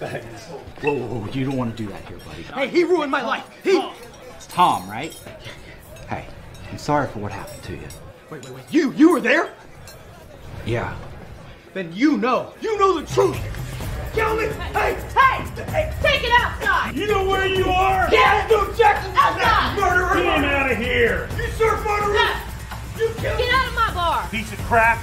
Whoa, whoa, whoa, you don't want to do that here, buddy. Hey, he ruined my life. He. It's Tom, right? Hey, I'm sorry for what happened to you. Wait, wait, wait. You, you were there? Yeah. Then you know. You know the truth. Kill me. Hey, Hey! Hey! Take it outside! You know where you are? yeah, no Jackson. Outside! Murderer. Get him out of here. You serve murderer. No. You killed. Get out of my bar! Piece of crap.